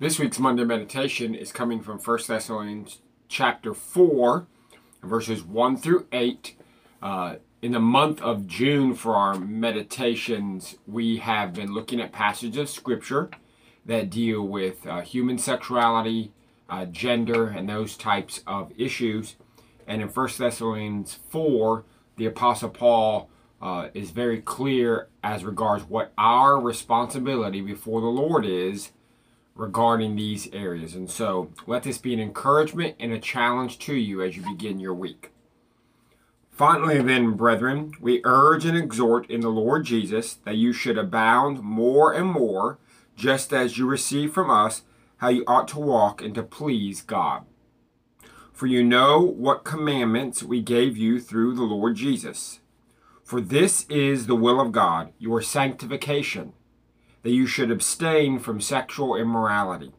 This week's Monday meditation is coming from 1 Thessalonians chapter 4, verses 1 through 8. Uh, in the month of June, for our meditations, we have been looking at passages of Scripture that deal with uh, human sexuality, uh, gender, and those types of issues. And in 1 Thessalonians 4, the Apostle Paul uh, is very clear as regards what our responsibility before the Lord is regarding these areas. And so let this be an encouragement and a challenge to you as you begin your week. Finally, then, brethren, we urge and exhort in the Lord Jesus that you should abound more and more, just as you receive from us how you ought to walk and to please God. For you know what commandments we gave you through the Lord Jesus. For this is the will of God, your sanctification that you should abstain from sexual immorality,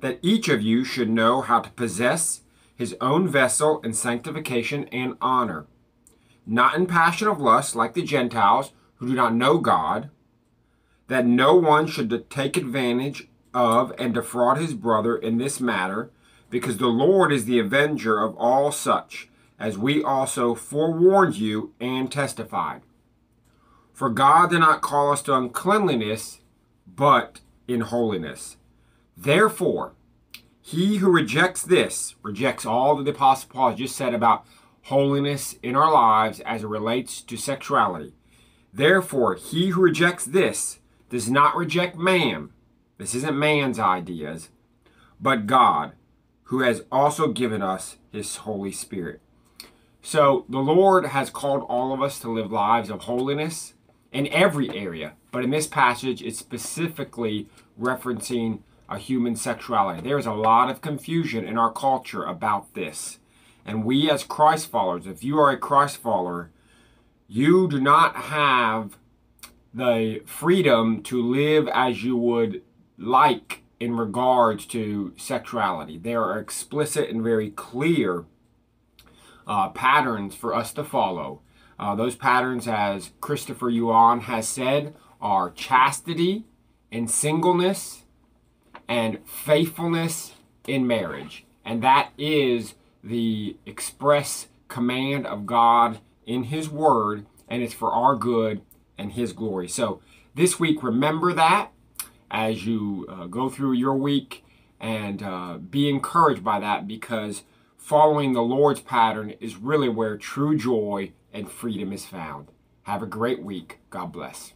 that each of you should know how to possess his own vessel in sanctification and honor, not in passion of lust like the Gentiles who do not know God, that no one should take advantage of and defraud his brother in this matter, because the Lord is the avenger of all such, as we also forewarned you and testified. For God did not call us to uncleanliness, but in holiness. Therefore, he who rejects this rejects all that the Apostle Paul just said about holiness in our lives as it relates to sexuality. Therefore, he who rejects this does not reject man. This isn't man's ideas, but God, who has also given us his Holy Spirit. So the Lord has called all of us to live lives of holiness in every area, but in this passage, it's specifically referencing a human sexuality. There is a lot of confusion in our culture about this. And we, as Christ followers, if you are a Christ follower, you do not have the freedom to live as you would like in regards to sexuality. There are explicit and very clear uh, patterns for us to follow. Uh, those patterns, as Christopher Yuan has said, are chastity and singleness and faithfulness in marriage. And that is the express command of God in His Word, and it's for our good and His glory. So this week, remember that as you uh, go through your week and uh, be encouraged by that because following the Lord's pattern is really where true joy and freedom is found. Have a great week. God bless.